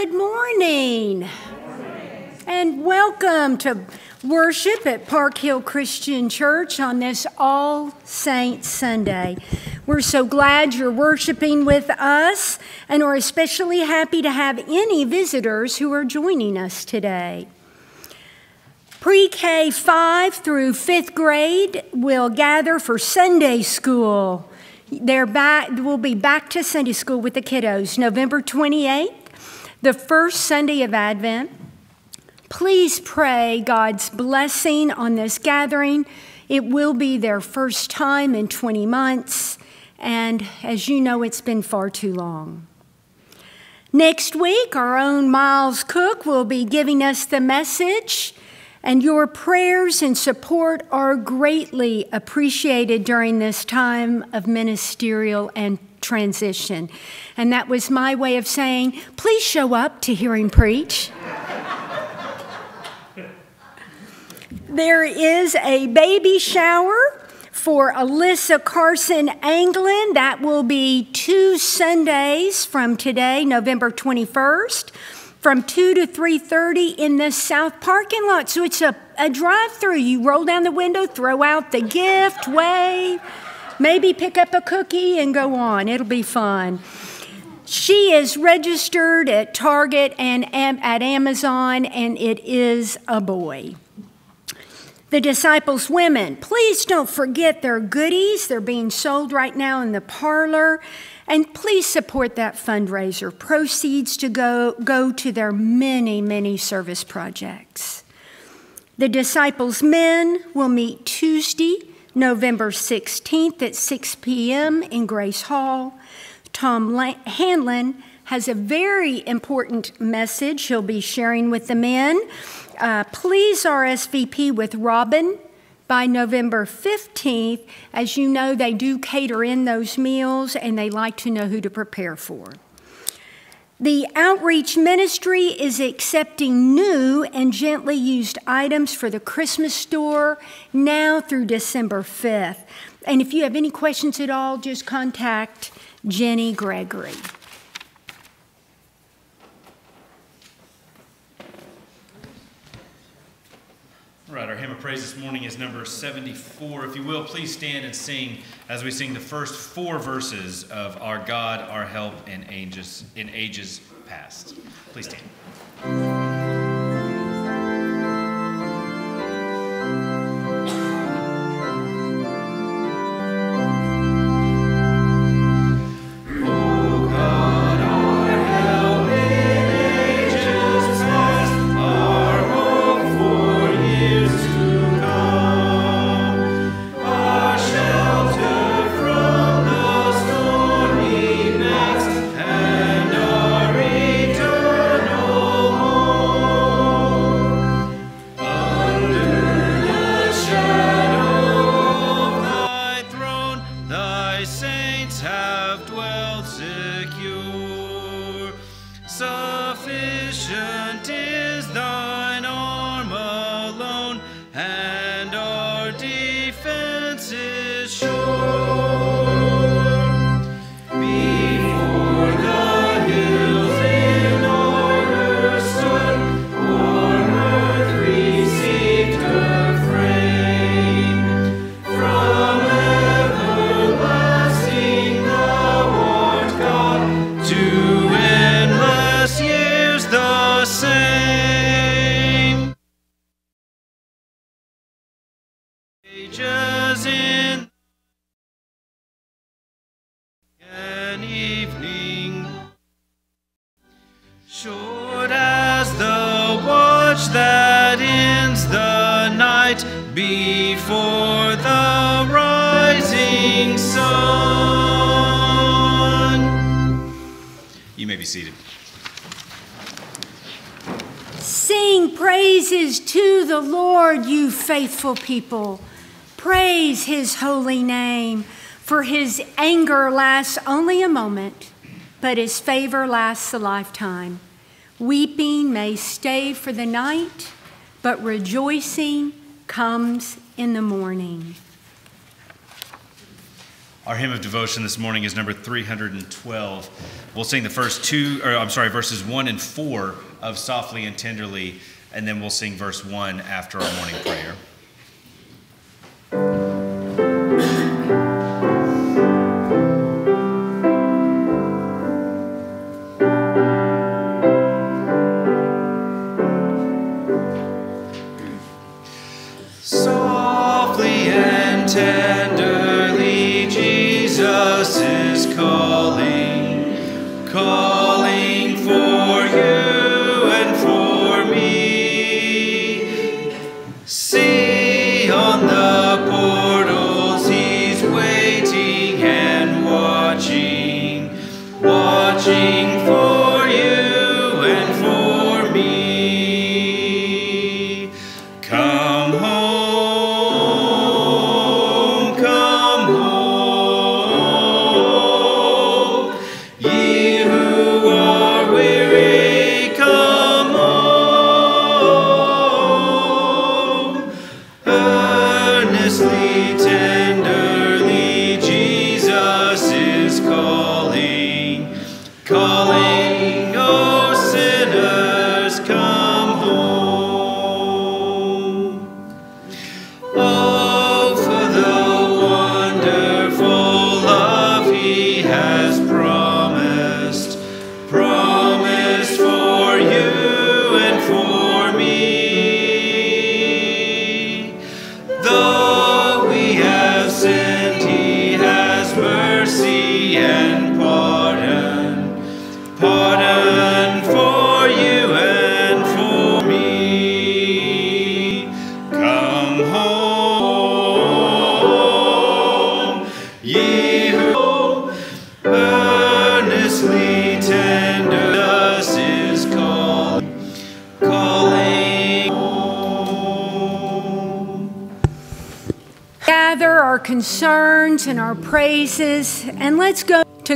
Good morning. And welcome to worship at Park Hill Christian Church on this All Saints Sunday. We're so glad you're worshiping with us and are especially happy to have any visitors who are joining us today. Pre K 5 through 5th grade will gather for Sunday school. They're back, we'll be back to Sunday school with the kiddos November 28th the first Sunday of Advent. Please pray God's blessing on this gathering. It will be their first time in 20 months, and as you know, it's been far too long. Next week, our own Miles Cook will be giving us the message, and your prayers and support are greatly appreciated during this time of ministerial and transition. And that was my way of saying, please show up to hear him preach. there is a baby shower for Alyssa Carson Anglin. That will be two Sundays from today, November 21st, from 2 to 3.30 in the south parking lot. So it's a, a drive-through. You roll down the window, throw out the gift, wave maybe pick up a cookie and go on. It'll be fun. She is registered at Target and at Amazon, and it is a boy. The disciples' women, please don't forget their goodies. They're being sold right now in the parlor. And please support that fundraiser. Proceeds to go, go to their many, many service projects. The disciples' men will meet Tuesday, November 16th at 6 p.m. in Grace Hall. Tom Hanlon has a very important message he'll be sharing with the men. Uh, please RSVP with Robin by November 15th. As you know, they do cater in those meals and they like to know who to prepare for. The outreach ministry is accepting new and gently used items for the Christmas store now through December 5th. And if you have any questions at all, just contact Jenny Gregory. Right, our hymn of praise this morning is number 74. If you will, please stand and sing as we sing the first four verses of Our God, Our Help in Ages, in ages Past. Please stand. Faithful people. Praise his holy name, for his anger lasts only a moment, but his favor lasts a lifetime. Weeping may stay for the night, but rejoicing comes in the morning. Our hymn of devotion this morning is number 312. We'll sing the first two, or I'm sorry, verses 1 and 4 of Softly and Tenderly, and then we'll sing verse 1 after our morning prayer.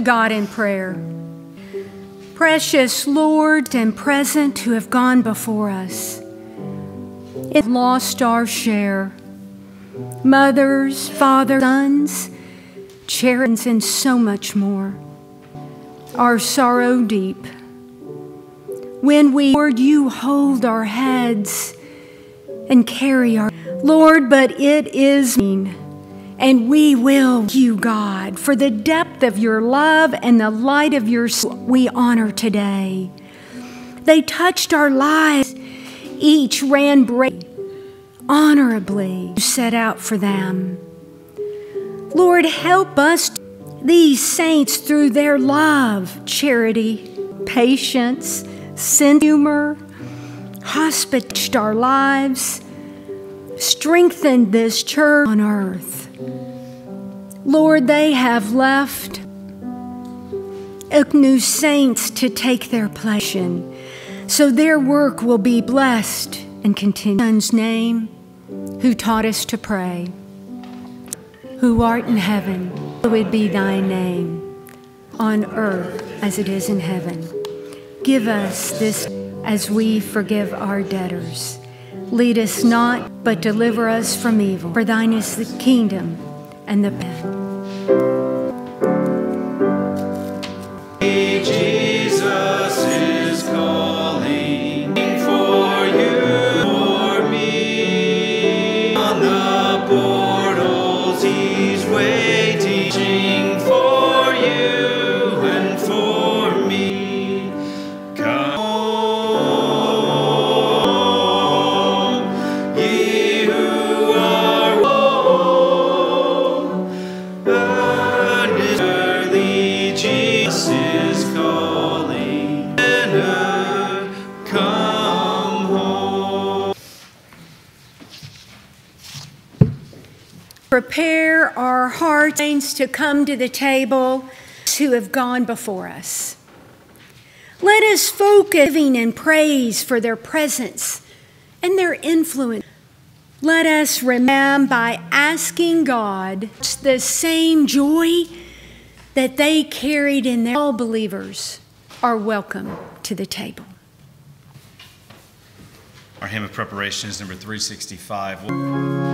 God in prayer. Precious Lord and present who have gone before us, it lost our share. Mothers, fathers, sons, charities, and so much more. Our sorrow deep. When we, Lord, you hold our heads and carry our Lord, but it is mean and we will you, God, for the depth of your love and the light of your we honor today. They touched our lives. Each ran brave, honorably set out for them. Lord, help us, these saints, through their love, charity, patience, sin, humor, hospitalized our lives, strengthened this church on earth. Lord, they have left new saints to take their place. So their work will be blessed and continue. Son's name, who taught us to pray, who art in heaven, hallowed be thy name, on earth as it is in heaven. Give us this as we forgive our debtors. Lead us not, but deliver us from evil. For thine is the kingdom and the prepare to come to the table who have gone before us. Let us focus giving and praise for their presence and their influence. Let us remember by asking God the same joy that they carried in their all believers are welcome to the table. Our hymn of preparation is number 365.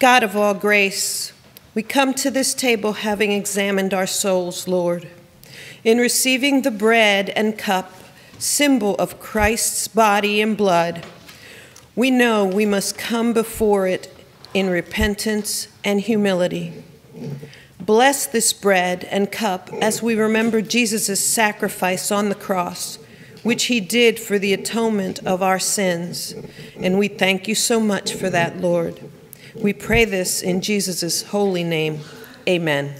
God of all grace, we come to this table having examined our souls, Lord. In receiving the bread and cup, symbol of Christ's body and blood, we know we must come before it in repentance and humility. Bless this bread and cup as we remember Jesus' sacrifice on the cross, which he did for the atonement of our sins. And we thank you so much for that, Lord. We pray this in Jesus' holy name. Amen.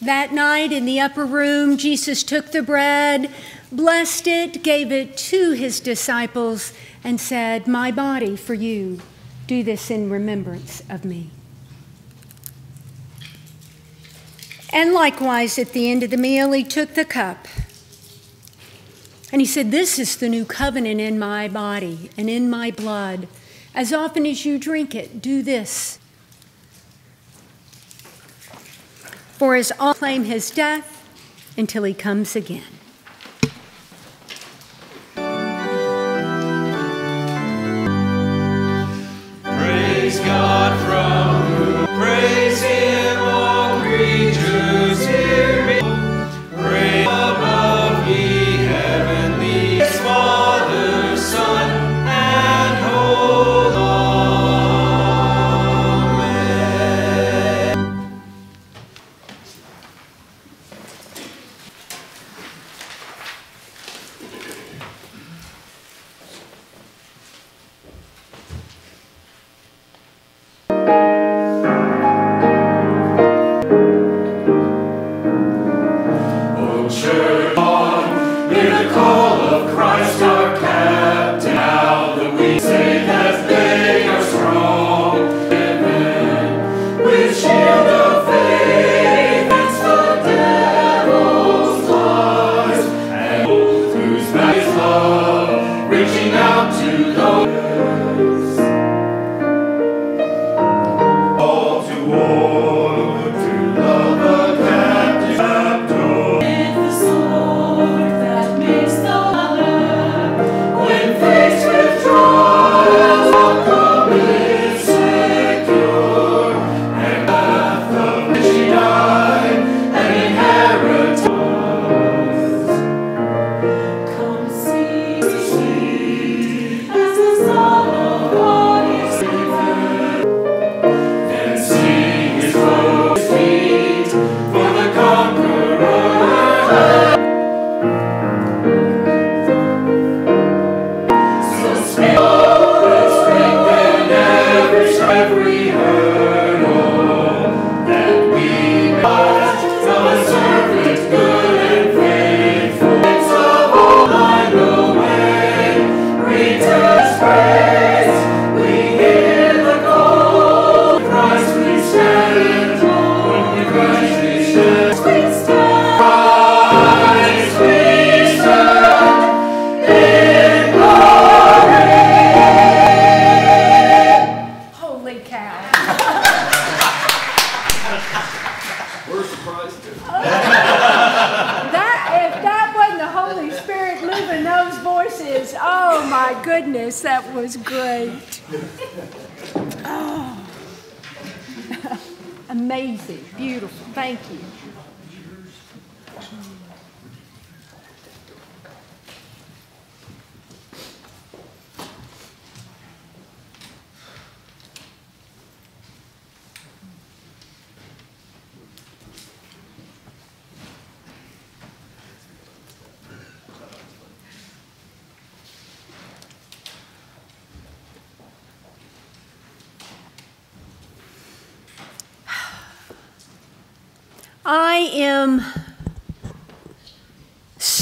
That night in the upper room, Jesus took the bread, blessed it, gave it to his disciples, and said, My body for you. Do this in remembrance of me. And likewise, at the end of the meal, he took the cup. And he said, This is the new covenant in my body and in my blood. As often as you drink it, do this. For as all claim his death until he comes again. Praise God from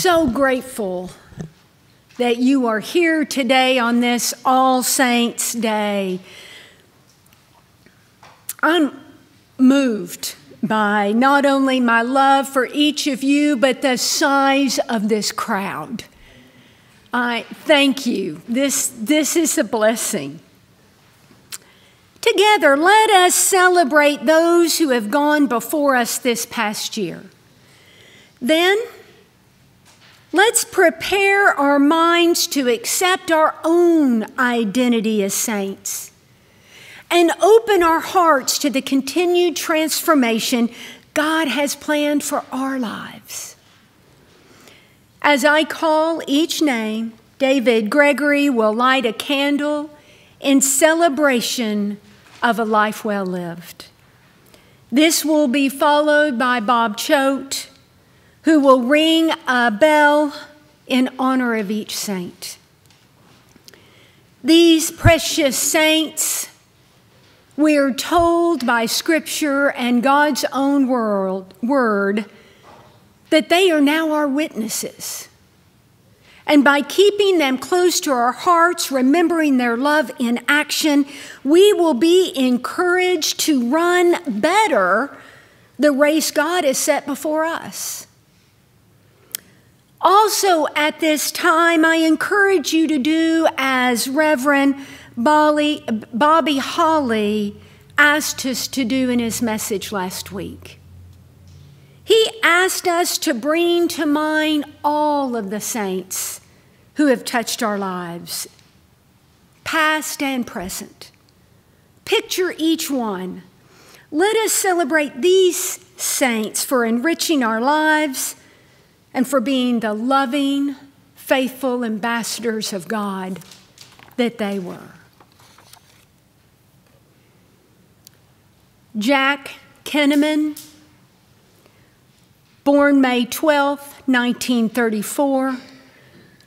so grateful that you are here today on this All Saints Day. I'm moved by not only my love for each of you, but the size of this crowd. I thank you. This, this is a blessing. Together, let us celebrate those who have gone before us this past year. Then, let's prepare our minds to accept our own identity as saints and open our hearts to the continued transformation God has planned for our lives. As I call each name, David Gregory will light a candle in celebration of a life well lived. This will be followed by Bob Choate, who will ring a bell in honor of each saint. These precious saints, we are told by Scripture and God's own world, word that they are now our witnesses. And by keeping them close to our hearts, remembering their love in action, we will be encouraged to run better the race God has set before us. Also, at this time, I encourage you to do as Reverend Bobby, Bobby Holly asked us to do in his message last week. He asked us to bring to mind all of the saints who have touched our lives, past and present. Picture each one. Let us celebrate these saints for enriching our lives and for being the loving, faithful ambassadors of God that they were. Jack Kenneman born May 12, 1934,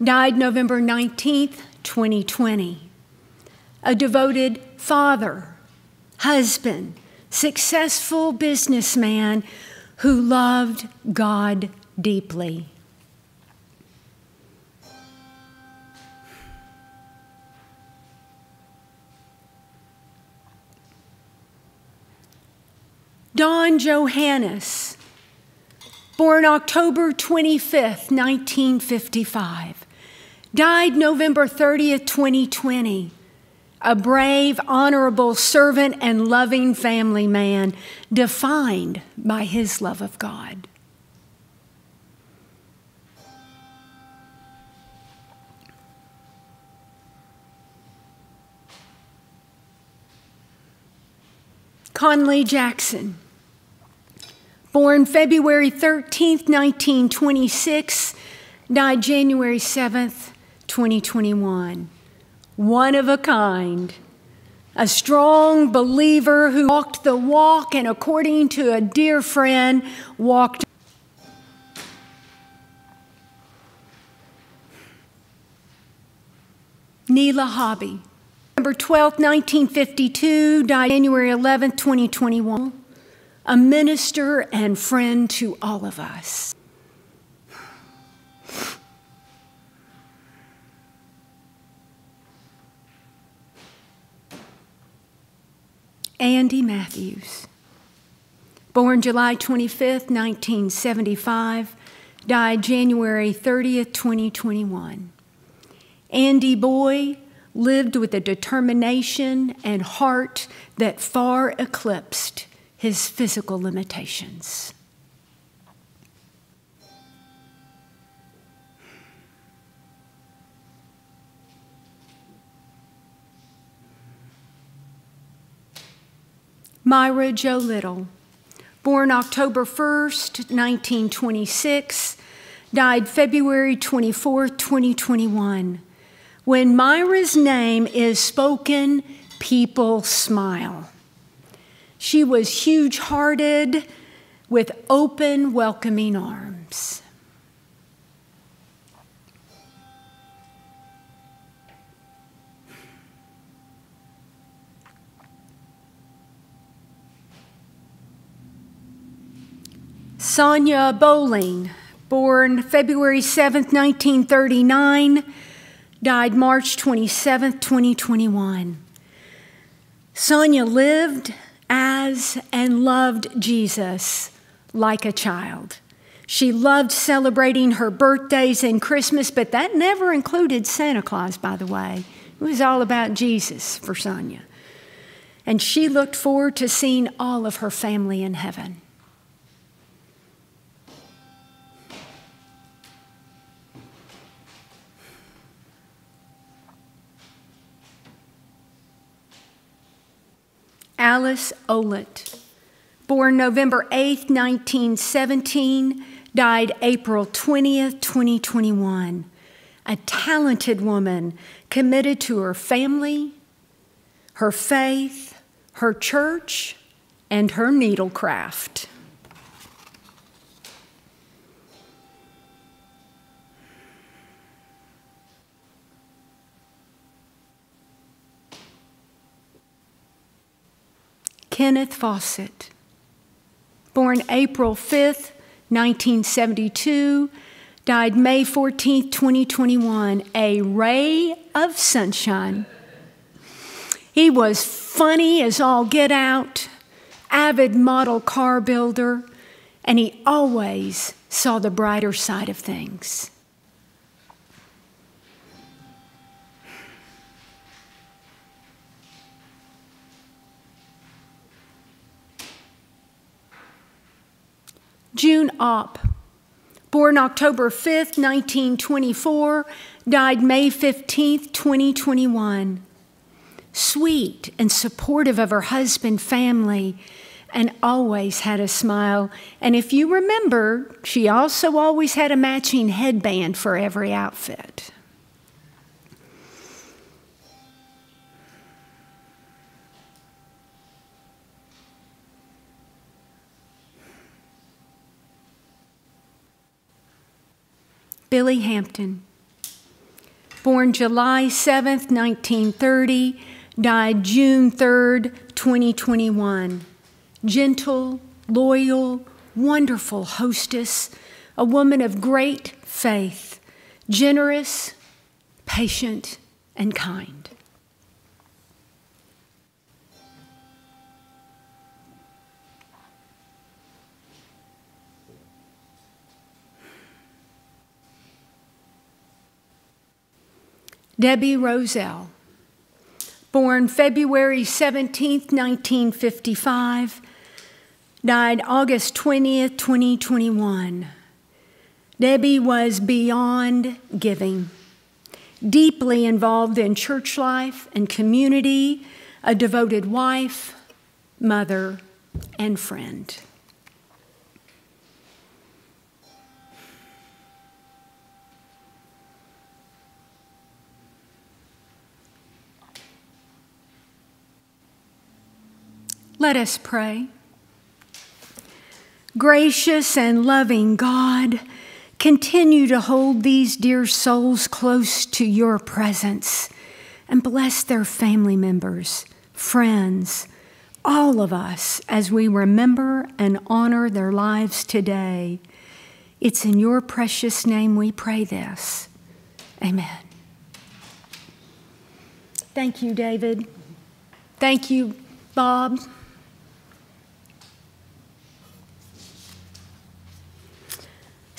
died November 19, 2020. A devoted father, husband, successful businessman who loved God deeply. Don Johannes born October 25th, 1955, died November 30th, 2020. A brave, honorable servant and loving family man, defined by his love of God. Conley Jackson Born February 13th, 1926, died January 7th, 2021. One of a kind. A strong believer who walked the walk and, according to a dear friend, walked. Neela Hobby. November 12, 1952, died January 11, 2021 a minister and friend to all of us. Andy Matthews, born July 25th, 1975, died January 30th, 2021. Andy Boy lived with a determination and heart that far eclipsed his physical limitations. Myra Jo Little, born October 1st, 1926, died February 24, 2021. When Myra's name is spoken, people smile. She was huge hearted with open, welcoming arms. Sonia Bowling, born February 7th, 1939, died March 27th, 2021. Sonia lived as and loved Jesus like a child. She loved celebrating her birthdays and Christmas, but that never included Santa Claus, by the way. It was all about Jesus for Sonia. And she looked forward to seeing all of her family in heaven. Alice Olett, born November 8, 1917, died April 20th, 2021. A talented woman committed to her family, her faith, her church, and her needlecraft. Kenneth Fawcett, born April 5th, 1972, died May 14th, 2021, a ray of sunshine. He was funny as all get out, avid model car builder, and he always saw the brighter side of things. June Opp, born October 5th, 1924, died May 15th, 2021. Sweet and supportive of her husband, family, and always had a smile. And if you remember, she also always had a matching headband for every outfit. Billy Hampton, born July 7th, 1930, died June 3rd, 2021. Gentle, loyal, wonderful hostess, a woman of great faith, generous, patient, and kind. Debbie Roselle, born February 17, 1955, died August 20, 2021. Debbie was beyond giving, deeply involved in church life and community, a devoted wife, mother, and friend. Let us pray. Gracious and loving God, continue to hold these dear souls close to your presence and bless their family members, friends, all of us as we remember and honor their lives today. It's in your precious name we pray this. Amen. Thank you, David. Thank you, Bob.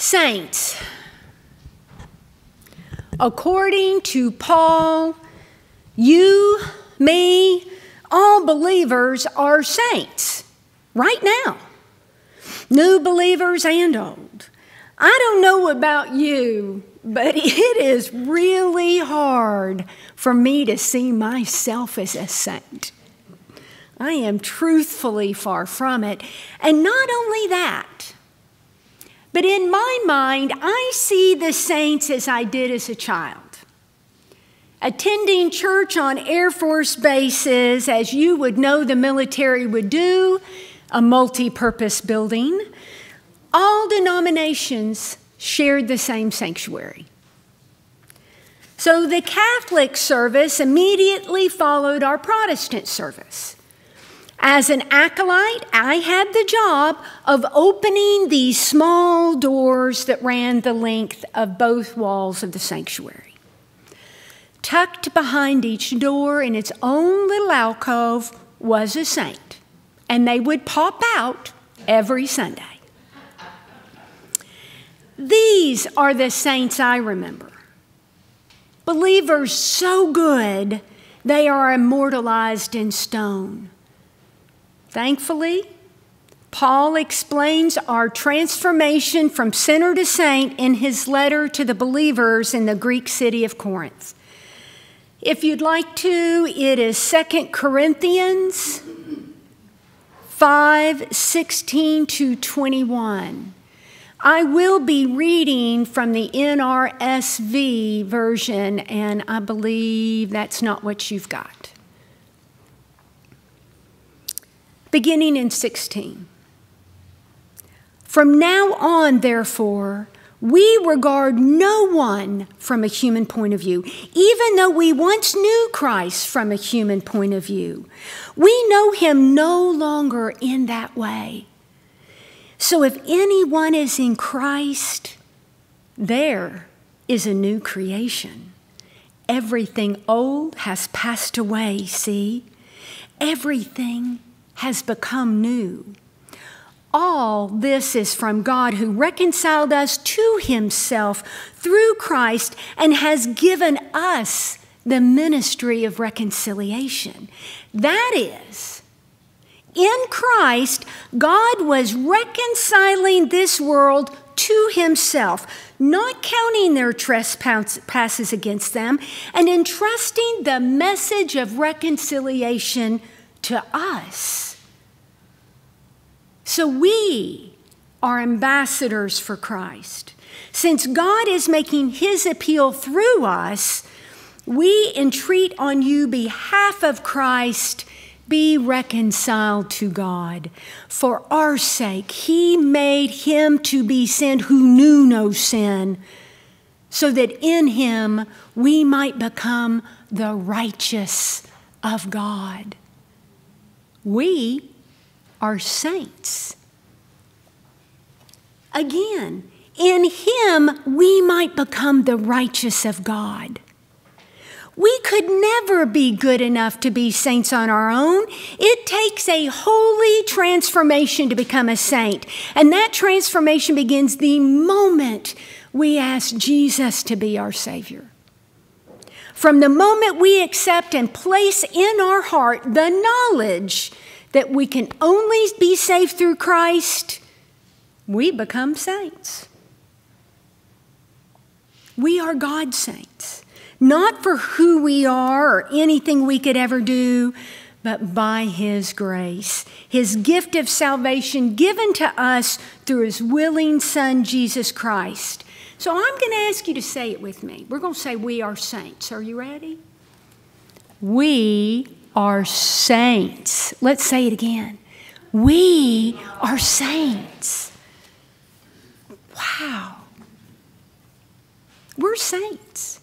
Saints, according to Paul, you, me, all believers are saints right now, new believers and old. I don't know about you, but it is really hard for me to see myself as a saint. I am truthfully far from it. And not only that, but in my mind, I see the saints as I did as a child. Attending church on Air Force bases, as you would know the military would do, a multi purpose building. All denominations shared the same sanctuary. So the Catholic service immediately followed our Protestant service. As an acolyte, I had the job of opening these small doors that ran the length of both walls of the sanctuary. Tucked behind each door in its own little alcove was a saint, and they would pop out every Sunday. These are the saints I remember. Believers so good they are immortalized in stone. Thankfully, Paul explains our transformation from sinner to saint in his letter to the believers in the Greek city of Corinth. If you'd like to, it is 2 Corinthians 5 16 to 21. I will be reading from the NRSV version, and I believe that's not what you've got. Beginning in 16. From now on, therefore, we regard no one from a human point of view, even though we once knew Christ from a human point of view. We know him no longer in that way. So if anyone is in Christ, there is a new creation. Everything old has passed away, see? Everything has become new. All this is from God who reconciled us to himself through Christ and has given us the ministry of reconciliation. That is, in Christ, God was reconciling this world to himself, not counting their trespasses against them, and entrusting the message of reconciliation to us. So we are ambassadors for Christ. Since God is making his appeal through us, we entreat on you behalf of Christ be reconciled to God. For our sake, He made Him to be sin who knew no sin, so that in Him we might become the righteous of God. We are saints. Again, in Him we might become the righteous of God. We could never be good enough to be saints on our own. It takes a holy transformation to become a saint. And that transformation begins the moment we ask Jesus to be our Savior. From the moment we accept and place in our heart the knowledge that we can only be saved through Christ, we become saints. We are God's saints not for who we are or anything we could ever do, but by His grace, His gift of salvation given to us through His willing Son, Jesus Christ. So I'm going to ask you to say it with me. We're going to say, We are saints. Are you ready? We are saints. Let's say it again. We are saints. Wow. We're saints.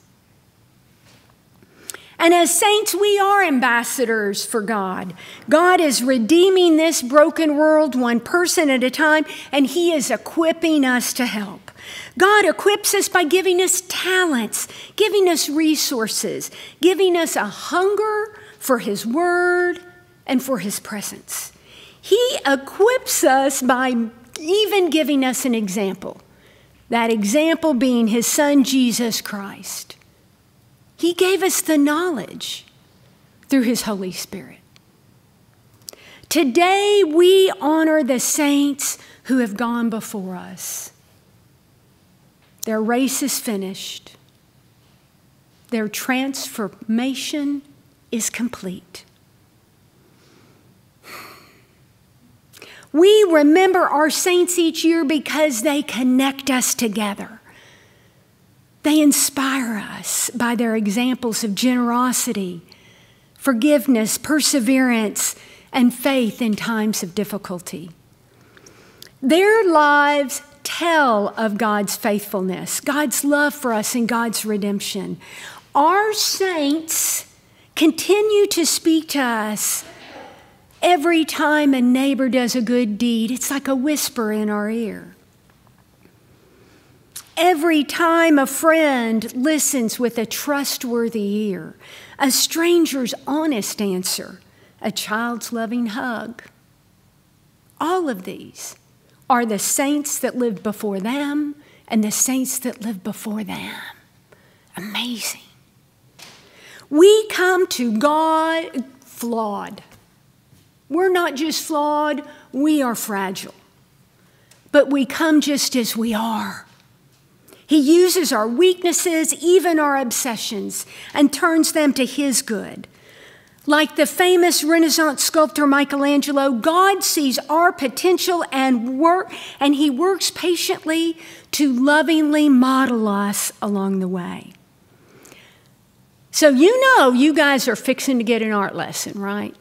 And as saints, we are ambassadors for God. God is redeeming this broken world one person at a time, and He is equipping us to help. God equips us by giving us talents, giving us resources, giving us a hunger for His Word and for His presence. He equips us by even giving us an example, that example being His Son, Jesus Christ. He gave us the knowledge through His Holy Spirit. Today, we honor the saints who have gone before us. Their race is finished, their transformation is complete. We remember our saints each year because they connect us together. They inspire us by their examples of generosity, forgiveness, perseverance, and faith in times of difficulty. Their lives tell of God's faithfulness, God's love for us, and God's redemption. Our saints continue to speak to us Every time a neighbor does a good deed, it's like a whisper in our ear. Every time a friend listens with a trustworthy ear, a stranger's honest answer, a child's loving hug. All of these are the saints that lived before them and the saints that lived before them. Amazing. We come to God flawed. We're not just flawed, we are fragile. But we come just as we are. He uses our weaknesses, even our obsessions, and turns them to His good. Like the famous Renaissance sculptor Michelangelo, God sees our potential and work, and He works patiently to lovingly model us along the way. So you know you guys are fixing to get an art lesson, right?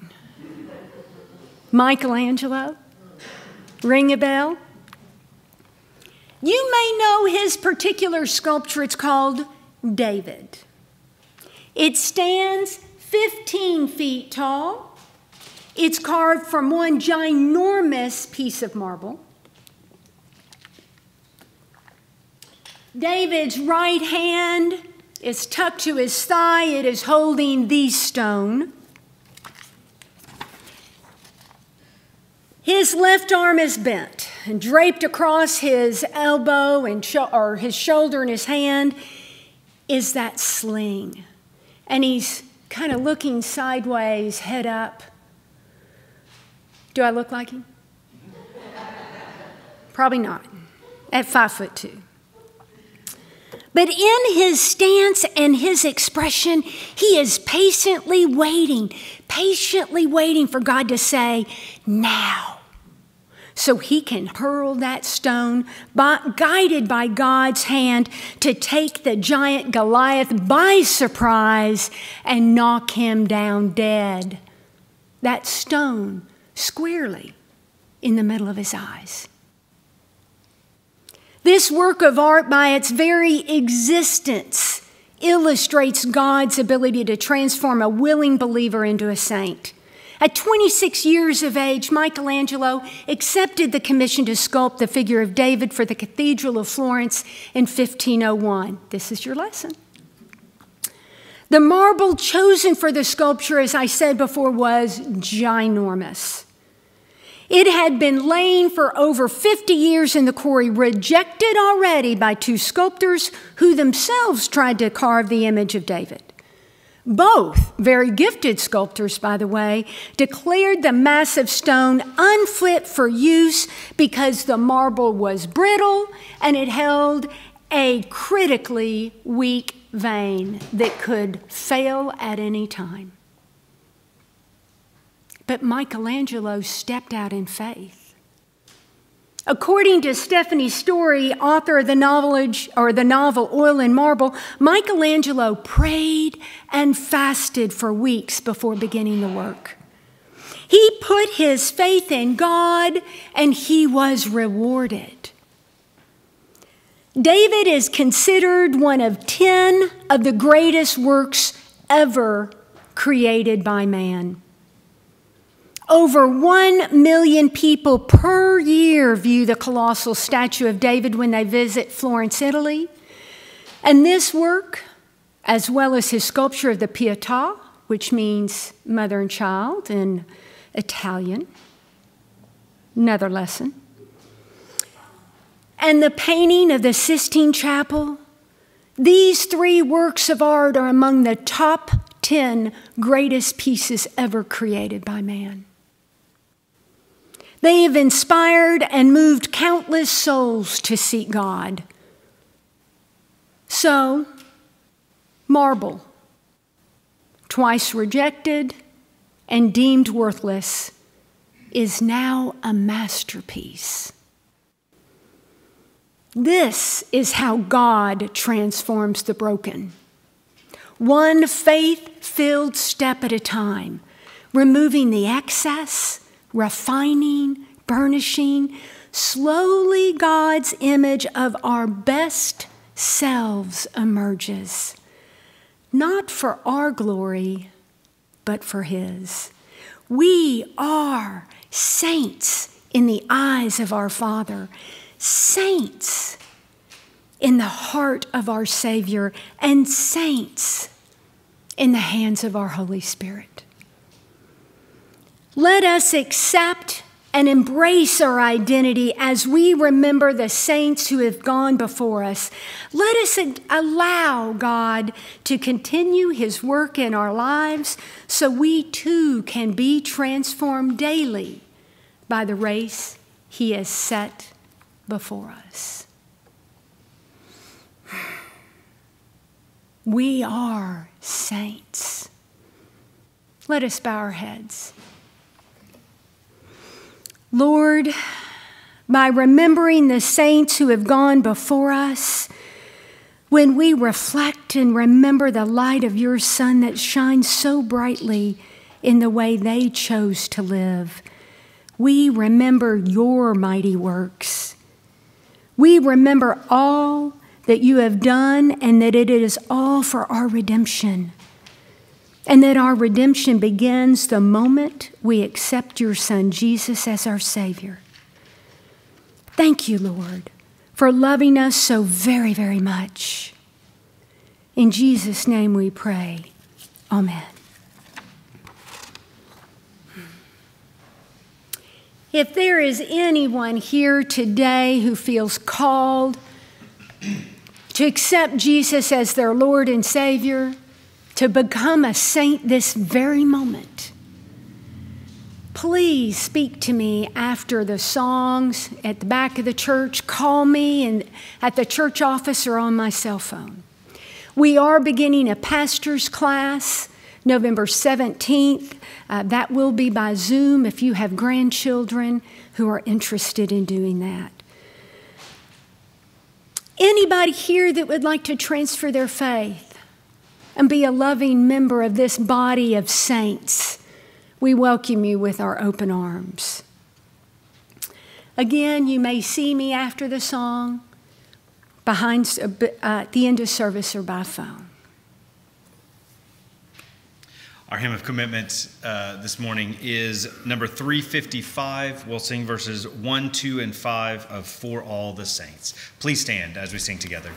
Michelangelo? Ring a bell? You may know his particular sculpture. It's called David. It stands 15 feet tall. It's carved from one ginormous piece of marble. David's right hand is tucked to his thigh, it is holding the stone. His left arm is bent and draped across his elbow and or his shoulder and his hand is that sling. And he's kind of looking sideways, head up. Do I look like him? Probably not. At five foot two. But in his stance and his expression, he is patiently waiting, patiently waiting for God to say, now so he can hurl that stone, by, guided by God's hand, to take the giant Goliath by surprise and knock him down dead. That stone squarely in the middle of his eyes. This work of art, by its very existence, illustrates God's ability to transform a willing believer into a saint. At 26 years of age, Michelangelo accepted the commission to sculpt the figure of David for the Cathedral of Florence in 1501. This is your lesson. The marble chosen for the sculpture, as I said before, was ginormous. It had been laying for over 50 years in the quarry, rejected already by two sculptors who themselves tried to carve the image of David. Both, very gifted sculptors, by the way, declared the massive stone unfit for use because the marble was brittle and it held a critically weak vein that could fail at any time. But Michelangelo stepped out in faith. According to Stephanie Storey, author of the novel or the novel Oil and Marble, Michelangelo prayed and fasted for weeks before beginning the work. He put his faith in God and he was rewarded. David is considered one of 10 of the greatest works ever created by man. Over 1 million people per year view the colossal statue of David when they visit Florence, Italy. And this work, as well as his sculpture of the Pietà, which means mother and child in Italian, another lesson, and the painting of the Sistine Chapel, these three works of art are among the top 10 greatest pieces ever created by man. They have inspired and moved countless souls to seek God. So, marble, twice rejected and deemed worthless, is now a masterpiece. This is how God transforms the broken. One faith filled step at a time, removing the excess refining, burnishing, slowly God's image of our best selves emerges, not for our glory, but for His. We are saints in the eyes of our Father, saints in the heart of our Savior, and saints in the hands of our Holy Spirit. Let us accept and embrace our identity as we remember the saints who have gone before us. Let us allow God to continue His work in our lives so we too can be transformed daily by the race He has set before us. We are saints. Let us bow our heads. Lord, by remembering the saints who have gone before us, when we reflect and remember the light of your Son that shines so brightly in the way they chose to live, we remember your mighty works. We remember all that you have done and that it is all for our redemption and that our redemption begins the moment we accept your Son, Jesus, as our Savior. Thank you, Lord, for loving us so very, very much. In Jesus' name we pray. Amen. If there is anyone here today who feels called to accept Jesus as their Lord and Savior, to become a saint this very moment, please speak to me after the songs at the back of the church. Call me and at the church office or on my cell phone. We are beginning a pastor's class November 17th. Uh, that will be by Zoom if you have grandchildren who are interested in doing that. Anybody here that would like to transfer their faith? And be a loving member of this body of saints, we welcome you with our open arms. Again, you may see me after the song, behind uh, at the end of service, or by phone. Our hymn of commitment uh, this morning is number 355. We'll sing verses 1, 2, and 5 of For All the Saints. Please stand as we sing together.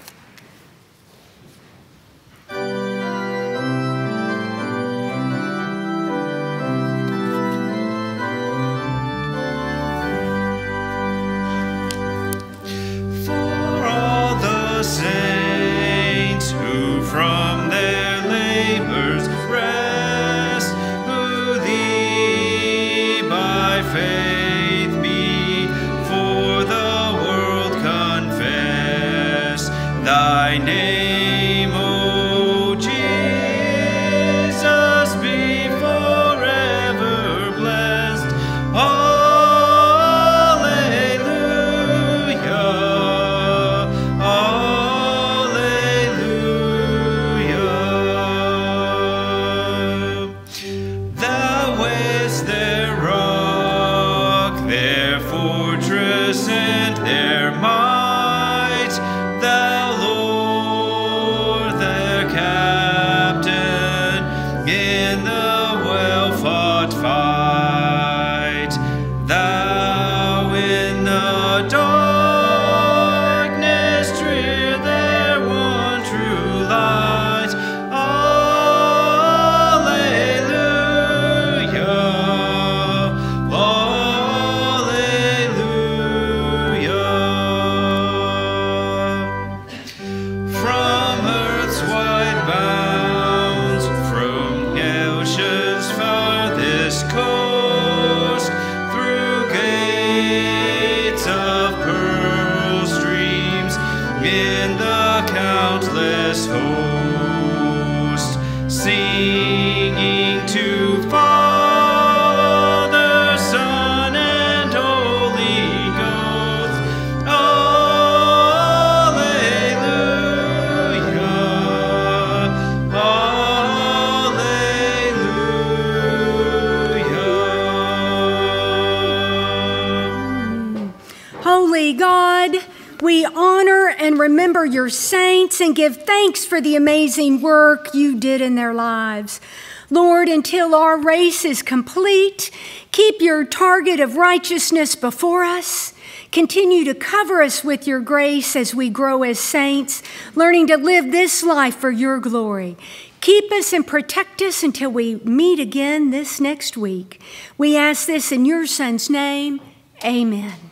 Remember your saints and give thanks for the amazing work you did in their lives. Lord, until our race is complete, keep your target of righteousness before us. Continue to cover us with your grace as we grow as saints, learning to live this life for your glory. Keep us and protect us until we meet again this next week. We ask this in your Son's name. Amen.